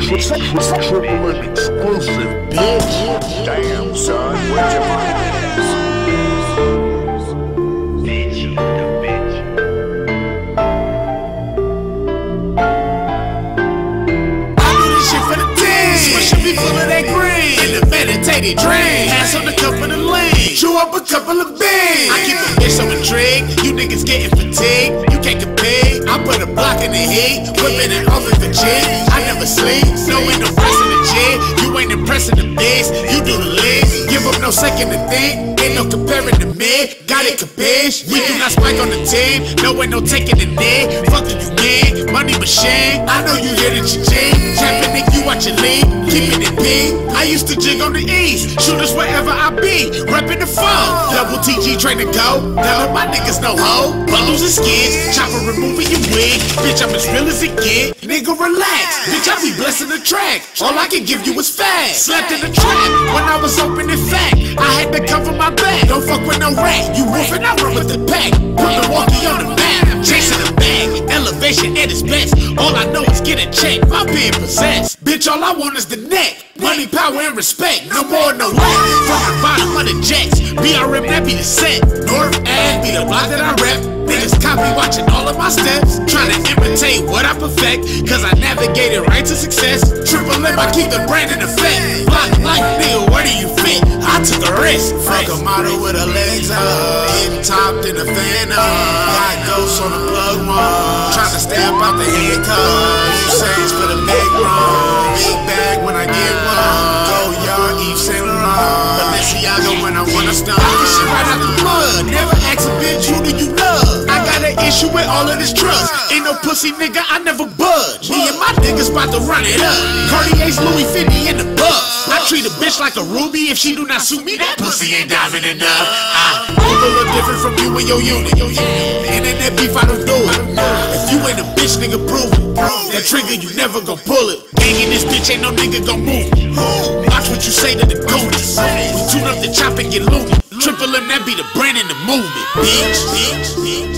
Triple M exclusive, bitch. Damn, son, where'd you find meditated dream. Pass on a cup of the lean. Chew up a couple of beans. I keep a bitch so intrigued. You niggas getting fatigued. You can't compete. I put a block in the heat. It off of the G. Never sleep. No ain't in the G. You ain't impressing the beast. You do the least. Give up no second to think. Ain't no comparing to me. Got it capiche. We do not spike on the team. No ain't no taking the knee. Fuck you, you mean. Money machine. I know you hear the cha-ching. Champion if you watch your lead. Keeping it P. I used to jig on the east. Shooters wherever I be. Reppin' the phone. Double TG train to go. Tell my niggas no ho. Bundles and skids. Chopper removing your wig. Bitch, I'm as real as it get. Nigga, relax. Blessing the track. All I can give you is facts. Slept in the trap when I was open and fat. I had to cover my back. Don't fuck with no rat. You wolfing, I run with the pack. Put Milwaukee on the map. Chasing the bag. Elevation at its best. All I know is get a check. I'm being possessed. Bitch, all I want is the neck. Money, power, and respect. No more, no less. From the bottom of the jets. BRM, that be the set. North Ave be the block that I rep. Niggas copy watching all of my steps. Trying to imitate what I perfect. Cause I navigated right to success. Triple M, I keep the brand in effect. Block like nigga, where do you fit? I took a risk. Fuck a model with her legs up. Getting topped in the fan up. Got ghosts on the plug one. Trying to stay up out the handcuffs. You say it's for the big run. Big bag when I get one. Go yard, Yves Saint Laurent. Balenciaga when I wanna stun. This shit right out the mud. Never ask a bitch who do you love. Issue with all of this trust. Ain't no pussy nigga, I never budge. Me and my niggas about to run it up. Cartier's Louis 50 in the bus. I treat a bitch like a ruby. If she do not suit me, that pussy ain't diamond enough. I look a little different from you and your unit. Internet beef, I don't do it. If you ain't a bitch, nigga, prove it. That trigger, you never gon' pull it. Gang in this bitch, ain't no nigga gon' move. Watch what you say to the goonies. We tune up the chop and get loony. Triple M, that be the brand in the movement, bitch. bitch, bitch.